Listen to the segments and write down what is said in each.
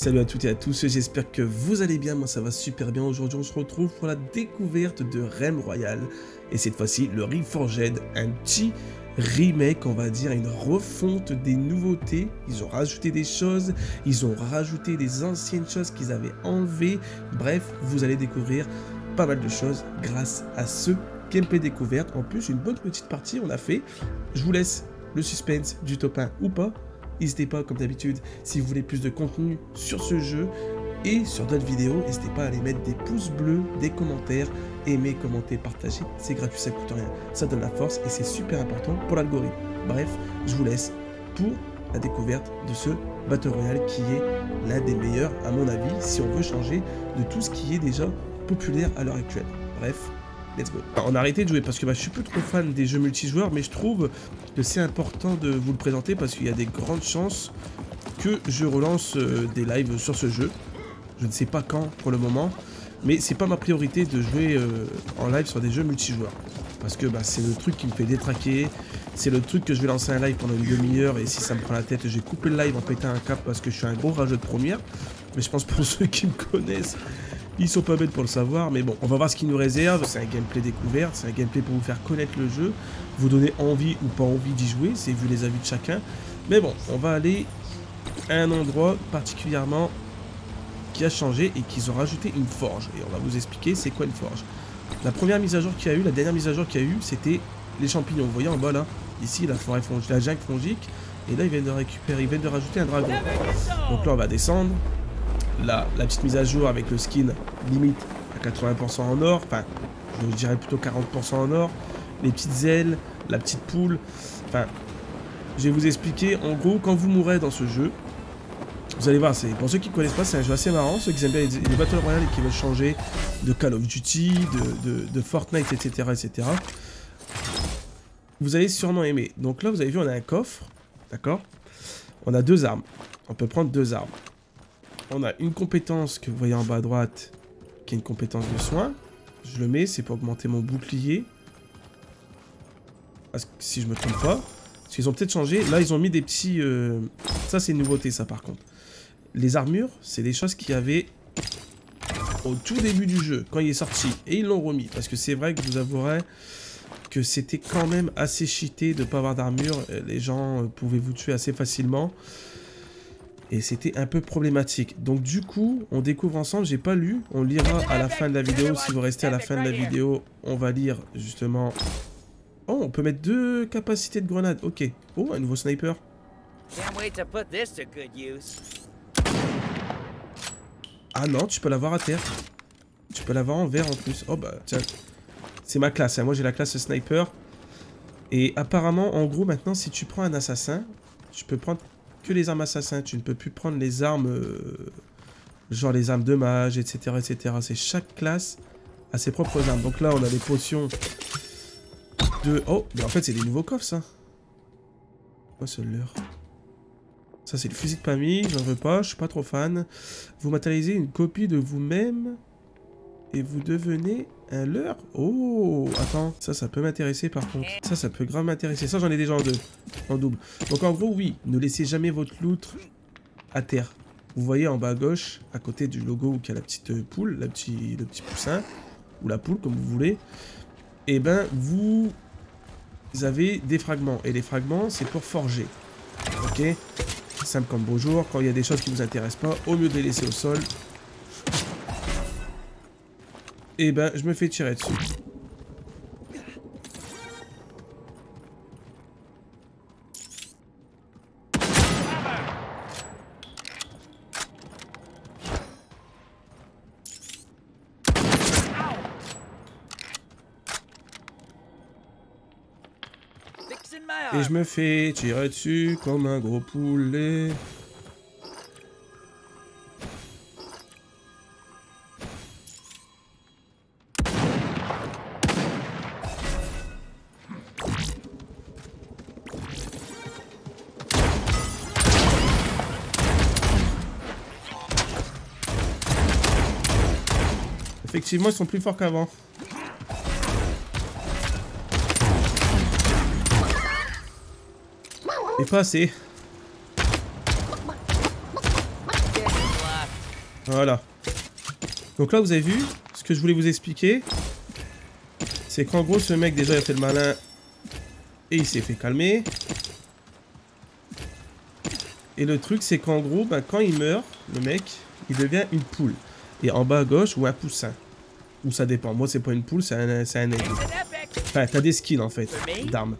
Salut à toutes et à tous, j'espère que vous allez bien, moi ça va super bien. Aujourd'hui on se retrouve pour la découverte de Rem Royal. Et cette fois-ci, le Reforged, un petit remake, on va dire, une refonte des nouveautés. Ils ont rajouté des choses, ils ont rajouté des anciennes choses qu'ils avaient enlevées. Bref, vous allez découvrir pas mal de choses grâce à ce gameplay découverte. En plus, une bonne petite partie on a fait. Je vous laisse le suspense du top 1 ou pas. N'hésitez pas, comme d'habitude, si vous voulez plus de contenu sur ce jeu et sur d'autres vidéos, n'hésitez pas à aller mettre des pouces bleus, des commentaires, aimer, commenter, partager. C'est gratuit, ça coûte rien, ça donne la force et c'est super important pour l'algorithme. Bref, je vous laisse pour la découverte de ce Battle Royale qui est l'un des meilleurs à mon avis si on veut changer de tout ce qui est déjà populaire à l'heure actuelle. Bref, on a arrêté de jouer parce que bah, je suis plus trop fan des jeux multijoueurs, mais je trouve que c'est important de vous le présenter parce qu'il y a des grandes chances que je relance euh, des lives sur ce jeu. Je ne sais pas quand pour le moment, mais c'est pas ma priorité de jouer euh, en live sur des jeux multijoueurs. Parce que bah, c'est le truc qui me fait détraquer, c'est le truc que je vais lancer un live pendant une demi-heure et si ça me prend la tête, j'ai coupé le live en pétant un cap parce que je suis un gros rageux de première. Mais je pense pour ceux qui me connaissent, ils sont pas bêtes pour le savoir, mais bon, on va voir ce qu'ils nous réserve. C'est un gameplay découverte, c'est un gameplay pour vous faire connaître le jeu, vous donner envie ou pas envie d'y jouer, c'est vu les avis de chacun. Mais bon, on va aller à un endroit particulièrement qui a changé et qu'ils ont rajouté une forge. Et on va vous expliquer c'est quoi une forge. La première mise à jour qu'il y a eu, la dernière mise à jour qu'il y a eu, c'était les champignons. Vous voyez en bas là, ici la forêt fongique, la jungle fongique. Et là, ils viennent de récupérer, ils viennent de rajouter un dragon. Donc là, on va descendre la, petite mise à jour avec le skin limite à 80% en or, enfin je dirais plutôt 40% en or, les petites ailes, la petite poule, enfin je vais vous expliquer en gros quand vous mourrez dans ce jeu, vous allez voir, pour ceux qui ne connaissent pas, c'est un jeu assez marrant, ceux qui aiment bien les, Battle Royale et qui veulent changer de Call of Duty, de, de Fortnite, etc., etc. Vous allez sûrement aimer. Donc là, vous avez vu, on a un coffre, d'accord? On a deux armes. On peut prendre deux armes on a une compétence que vous voyez en bas à droite, qui est une compétence de soin. Je le mets, c'est pour augmenter mon bouclier. si je me trompe pas. Parce qu'ils ont peut-être changé. Là, ils ont mis des petits... Euh, ça, c'est une nouveauté, ça, par contre. Les armures, c'est des choses qu'il y avait au tout début du jeu, quand il est sorti. Et ils l'ont remis. Parce que c'est vrai que je vous avouerai que c'était quand même assez cheaté de ne pas avoir d'armure. Les gens euh, pouvaient vous tuer assez facilement. Et c'était un peu problématique. Donc du coup, on découvre ensemble, j'ai pas lu, on lira à la fin de la vidéo. Si vous restez à la fin de la vidéo, on va lire justement... Oh, on peut mettre deux capacités de grenade. Ok. Oh, un nouveau sniper. Ah non, tu peux l'avoir à terre. Tu peux l'avoir en vert en plus. Oh bah, tiens. C'est ma classe, hein. moi j'ai la classe sniper. Et apparemment, en gros, maintenant, si tu prends un assassin, tu peux prendre les armes assassins. Tu ne peux plus prendre les armes, euh, genre les armes de mage, etc. etc. C'est chaque classe a ses propres armes. Donc là, on a les potions de... Oh, mais en fait, c'est des nouveaux coffres, ça. Quoi, ce leurre? Ça, c'est le fusil de Pami. J'en veux pas, je suis pas trop fan. Vous matérialisez une copie de vous-même? Et vous devenez un leurre Oh, attends, ça, ça peut m'intéresser par contre. Ça, ça peut grave m'intéresser. Ça, j'en ai déjà en deux, en double. Donc en gros, oui, ne laissez jamais votre loot à terre. Vous voyez en bas à gauche, à côté du logo y a la petite poule, la petit, le petit poussin, ou la poule, comme vous voulez. Et eh ben, vous avez des fragments. Et les fragments, c'est pour forger. Ok? Simple comme bonjour. Quand il y a des choses qui vous intéressent pas, au mieux de les laisser au sol, et eh ben je me fais tirer dessus. Et je me fais tirer dessus comme un gros poulet. Effectivement, ils sont plus forts qu'avant. Et pas assez. Voilà. Donc là, vous avez vu, ce que je voulais vous expliquer, c'est qu'en gros, ce mec, déjà, il a fait le malin et il s'est fait calmer. Et le truc, c'est qu'en gros, ben, quand il meurt, le mec, il devient une poule. Et en bas à gauche, ou un poussin. Ou ça dépend. Moi, c'est pas une poule, c'est un, un aigle. Enfin, t'as des skins, en fait, d'armes.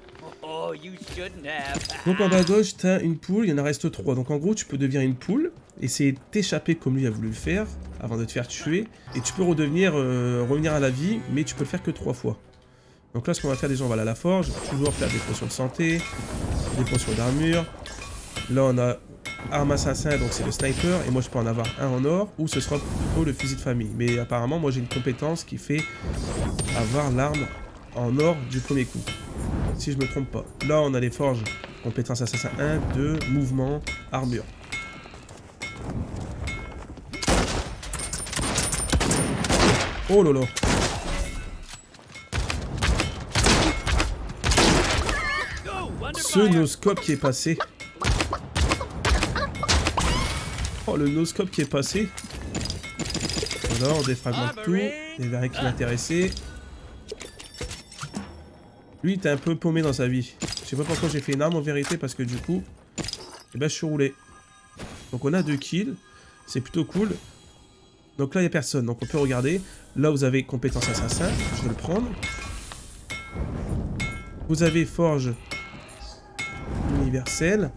Donc en bas à gauche, t'as une poule, il y en reste trois. Donc en gros, tu peux devenir une poule, essayer de t'échapper comme lui a voulu le faire, avant de te faire tuer. Et tu peux redevenir, euh, revenir à la vie, mais tu peux le faire que trois fois. Donc là, ce qu'on va faire, déjà, on va aller à la forge. Toujours faire des potions de santé, des potions d'armure. Là, on a arme assassin, donc c'est le sniper. Et moi, je peux en avoir un en or, ou ce sera plutôt le fusil de famille. Mais apparemment, moi, j'ai une compétence qui fait avoir l'arme en or du premier coup. Si je me trompe pas. Là, on a les forges. Compétence assassin 1, 2, mouvement, armure. Oh lolo. Ce noscope qui est passé. Oh, le noscope qui est passé. Voilà, on défragmente tout. Les verres qui m'intéressaient. Lui, il était un peu paumé dans sa vie. Je sais pas pourquoi j'ai fait une arme en vérité, parce que du coup, eh ben, je suis roulé. Donc on a deux kills. C'est plutôt cool. Donc là, il n'y a personne. Donc on peut regarder. Là, vous avez compétence assassin. Je vais le prendre. Vous avez forge universelle.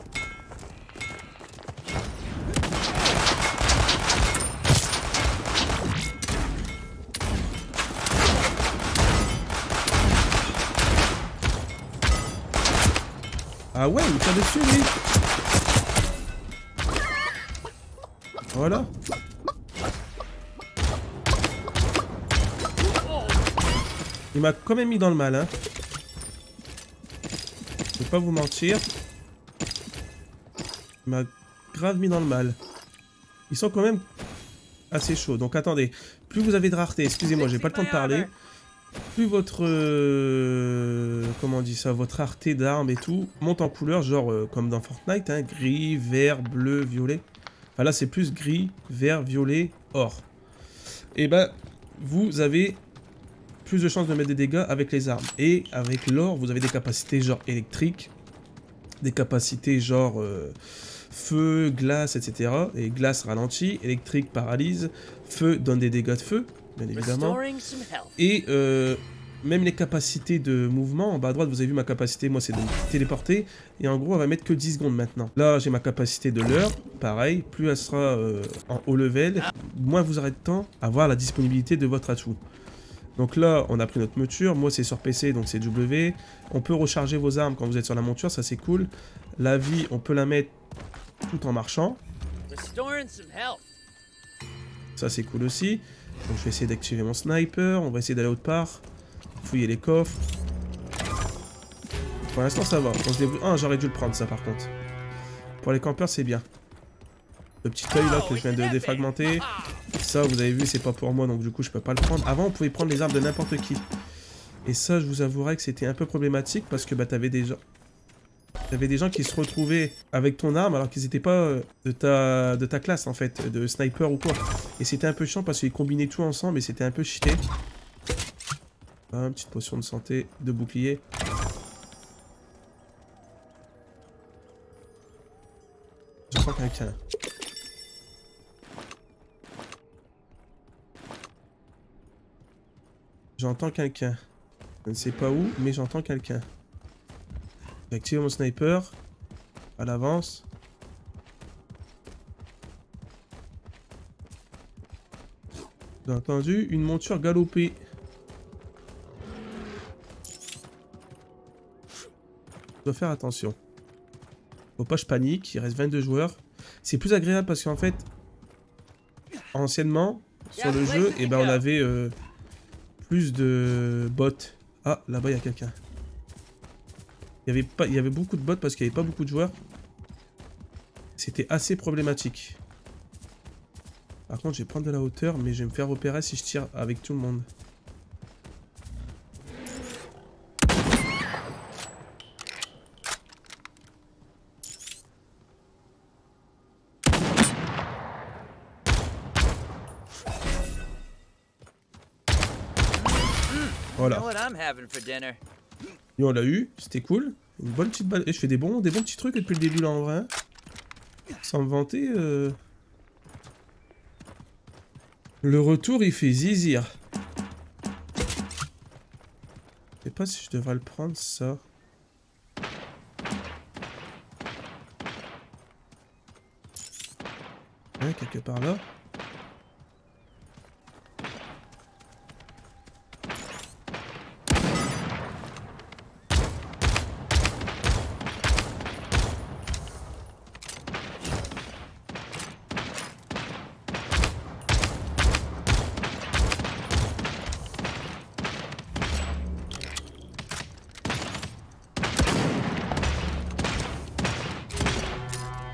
Ah ouais, il tire dessus lui Voilà. Il m'a quand même mis dans le mal, hein. Je vais pas vous mentir. Il m'a grave mis dans le mal. Ils sont quand même assez chauds. Donc attendez, plus vous avez de rareté, excusez-moi, j'ai pas le temps de parler plus votre... Euh, comment dit ça Votre rareté d'armes et tout monte en couleur, genre euh, comme dans Fortnite, hein, gris, vert, bleu, violet. Enfin là, c'est plus gris, vert, violet, or. Et eh ben, vous avez plus de chances de mettre des dégâts avec les armes. Et avec l'or, vous avez des capacités genre électriques, des capacités genre... Euh, feu, glace, etc. Et glace ralentit, électrique paralyse, feu donne des dégâts de feu, bien évidemment. Et euh, même les capacités de mouvement, en bas à droite, vous avez vu ma capacité, moi c'est de me téléporter. Et en gros, on va mettre que 10 secondes maintenant. Là, j'ai ma capacité de l'heure, pareil. Plus elle sera euh, en haut level, moins vous aurez de temps à voir la disponibilité de votre atout. Donc là, on a pris notre monture. Moi, c'est sur PC, donc c'est W. On peut recharger vos armes quand vous êtes sur la monture, ça c'est cool. La vie, on peut la mettre tout en marchant. Ça c'est cool aussi. Donc je vais essayer d'activer mon sniper. On va essayer d'aller autre part. Fouiller les coffres. Pour l'instant ça va. Ah j'aurais dû le prendre ça par contre. Pour les campeurs c'est bien. Le petit œil là que je viens de défragmenter. Ça vous avez vu c'est pas pour moi donc du coup je peux pas le prendre. Avant on pouvait prendre les armes de n'importe qui. Et ça je vous avouerai que c'était un peu problématique parce que bah t'avais. Il y avait des gens qui se retrouvaient avec ton arme alors qu'ils n'étaient pas euh, de ta, de ta classe en fait, de sniper ou quoi. Et c'était un peu chiant parce qu'ils combinaient tout ensemble et c'était un peu cheaté. Ah, petite potion de santé, de bouclier. J'entends quelqu'un. J'entends quelqu'un. Je ne sais pas où, mais j'entends quelqu'un. J'active mon sniper. À l'avance. J'ai entendu une monture galoper. Je dois faire attention. Faut pas je panique, il reste 22 joueurs. C'est plus agréable parce qu'en fait, anciennement, sur le jeu, eh ben on avait euh, plus de bots. Ah, là-bas il y a quelqu'un. Il y avait, pas, il y avait beaucoup de bots parce qu'il n'y avait pas beaucoup de joueurs. C'était assez problématique. Par contre, je vais prendre de la hauteur, mais je vais me faire repérer si je tire avec tout le monde. Voilà. On l'a eu, c'était cool. Une bonne petite balle. Et je fais des bons, des bons petits trucs depuis le début là en vrai. Sans me vanter. Euh... Le retour il fait zizir. Je sais pas si je devrais le prendre ça. Ouais, quelque part là.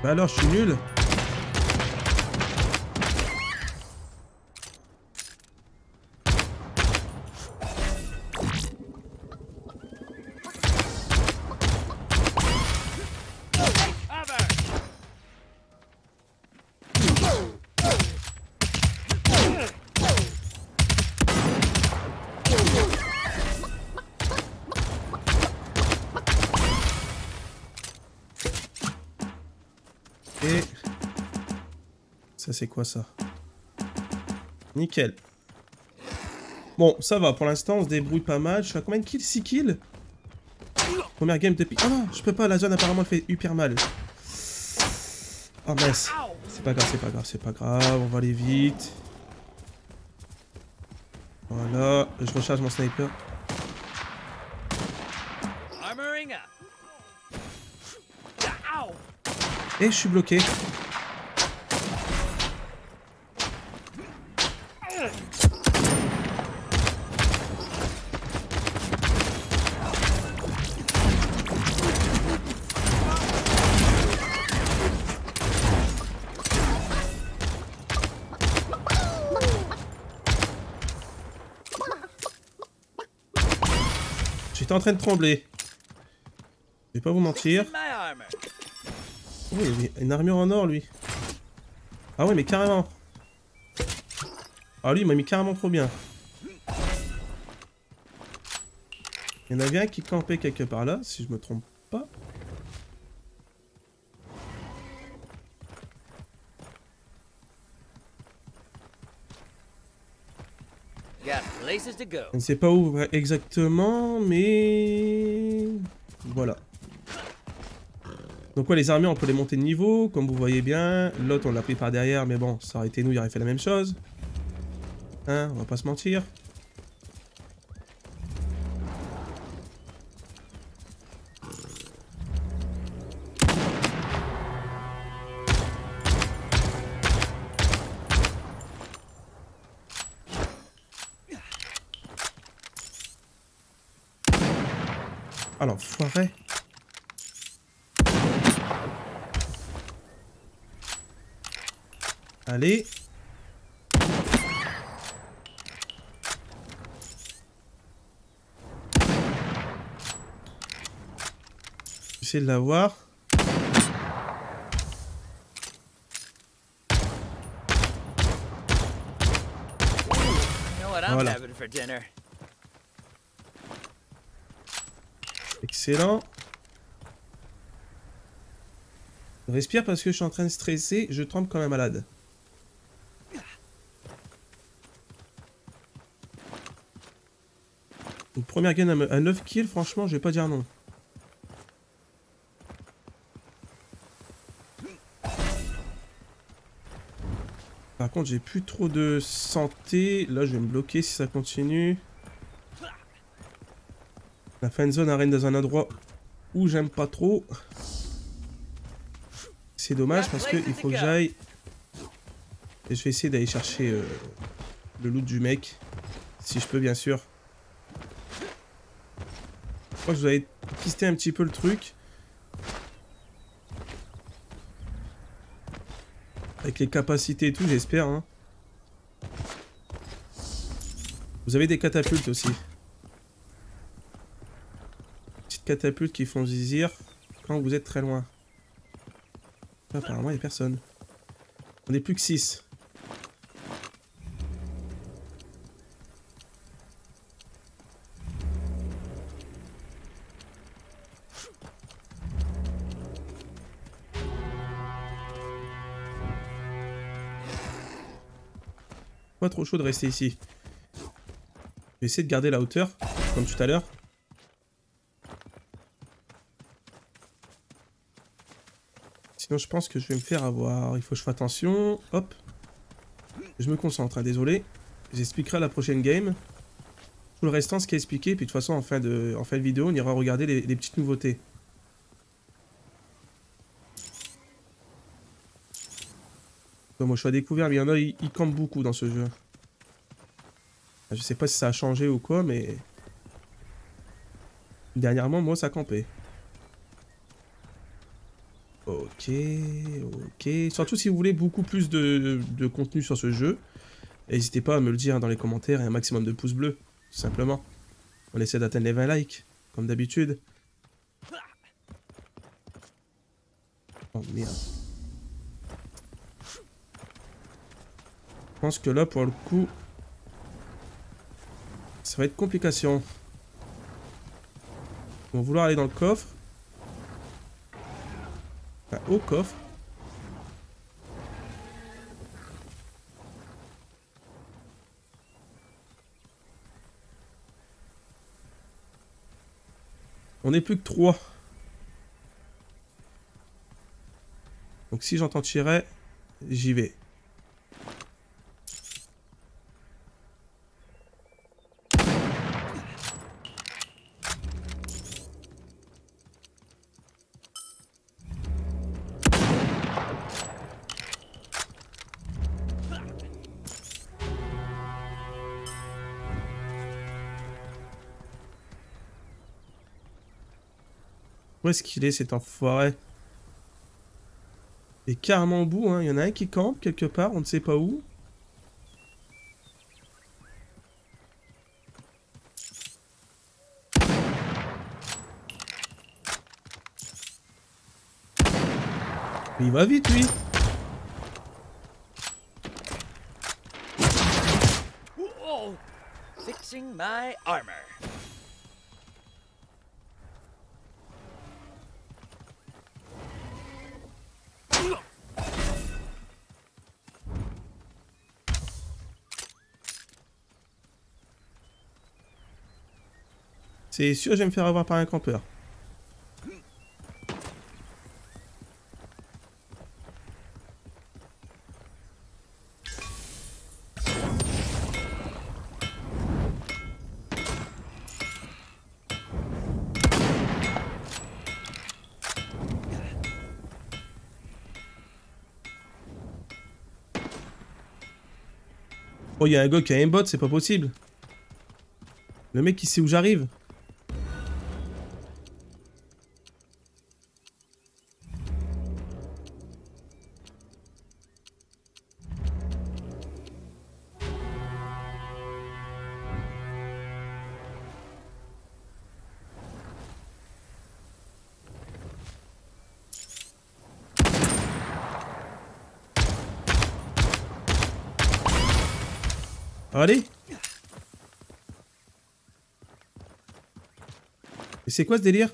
Bah alors, je suis nul c'est quoi ça? Nickel. Bon, ça va, pour l'instant, on se débrouille pas mal. Je suis à combien de kills? 6 kills? Première game depuis... Ah non, je peux pas, la zone apparemment fait hyper mal. Oh mince. C'est pas grave, c'est pas grave, c'est pas grave, on va aller vite. Voilà, je recharge mon sniper. Et je suis bloqué. J'étais en train de trembler. Je vais pas vous mentir. Oh, une armure en or, lui. Ah ouais, mais carrément. Ah lui, il m'a mis carrément trop bien. Il y en avait un qui campait quelque part là, si je me trompe pas. Je ne sais pas où exactement, mais... Voilà. Donc ouais, les armées, on peut les monter de niveau, comme vous voyez bien. L'autre, on l'a pris par derrière, mais bon, ça aurait été nous, il aurait fait la même chose. Hein, on va pas se mentir. J'essaie de l'avoir. Voilà. Excellent. Respire parce que je suis en train de stresser, je tremble comme un malade. Une première gain à 9 kills, franchement, je vais pas dire non. Par contre, j'ai plus trop de santé. Là, je vais me bloquer si ça continue. La fin de zone arène dans un endroit où j'aime pas trop. C'est dommage parce qu'il faut que j'aille... Et je vais essayer d'aller chercher euh, le loot du mec. Si je peux, bien sûr. Je crois que vous avez pisté un petit peu le truc. Avec les capacités et tout, j'espère. Hein. Vous avez des catapultes aussi catapultes qui font zizir quand vous êtes très loin. Apparemment, il n'y a personne. On est plus que 6. Trop chaud de rester ici. Je vais essayer de garder la hauteur, comme tout à l'heure. Sinon, je pense que je vais me faire avoir. Il faut que je fasse attention. Hop. Je me concentre, hein, désolé. J'expliquerai la prochaine game. Tout le restant, ce qui est expliqué. Puis de toute façon, en fin de, en fin de vidéo, on ira regarder les petites nouveautés. Moi, je suis à découvert, mais il y en a, ils, campent beaucoup dans ce jeu. Je sais pas si ça a changé ou quoi, mais... Dernièrement, moi, ça campait. Ok, ok. Surtout si vous voulez beaucoup plus de, contenu sur ce jeu, n'hésitez pas à me le dire dans les commentaires et un maximum de pouces bleus, tout simplement. On essaie d'atteindre les 20 likes, comme d'habitude. Oh merde. Je pense que là, pour le coup, ça va être complication. Ils vont vouloir aller dans le coffre. Enfin, au coffre. On n'est plus que 3. Donc si j'entends tirer, j'y vais. Où est-ce qu'il est cet enfoiré? Est carrément au bout, hein. Il y en a un qui campe quelque part, on ne sait pas où. il va vite, lui Fixing my armor? C'est sûr, je vais me faire avoir par un campeur. Oh, il y a un gars qui a un bot, c'est pas possible. Le mec, il sait où j'arrive. Allez. Et c'est quoi ce délire?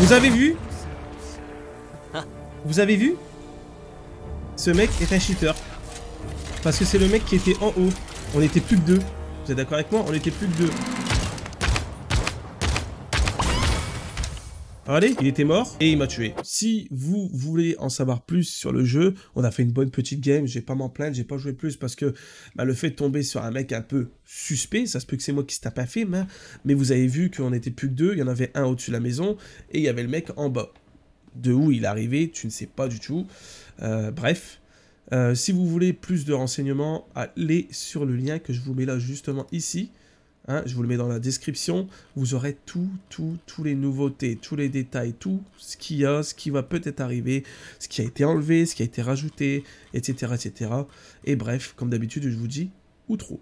Vous avez vu? Vous avez vu? Ce mec est un cheater. Parce que c'est le mec qui était en haut. On était plus que deux. Vous êtes d'accord avec moi? On était plus que deux. Allez, il était mort et il m'a tué. Si vous voulez en savoir plus sur le jeu, on a fait une bonne petite game, j'ai pas m'en plaindre, j'ai pas joué plus parce que bah, le fait de tomber sur un mec un peu suspect, ça se peut que c'est moi qui se tape un film, hein, mais vous avez vu qu'on était plus que deux, il y en avait un au-dessus de la maison et il y avait le mec en bas. De où il est arrivé, tu ne sais pas du tout. Euh, bref, euh, si vous voulez plus de renseignements, allez sur le lien que je vous mets là justement ici. Hein, je vous le mets dans la description. Vous aurez tout, tout, tous les nouveautés, tous les détails, tout ce qu'il y a, ce qui va peut-être arriver, ce qui a été enlevé, ce qui a été rajouté, etc., etc. Et bref, comme d'habitude, je vous dis, ou trop.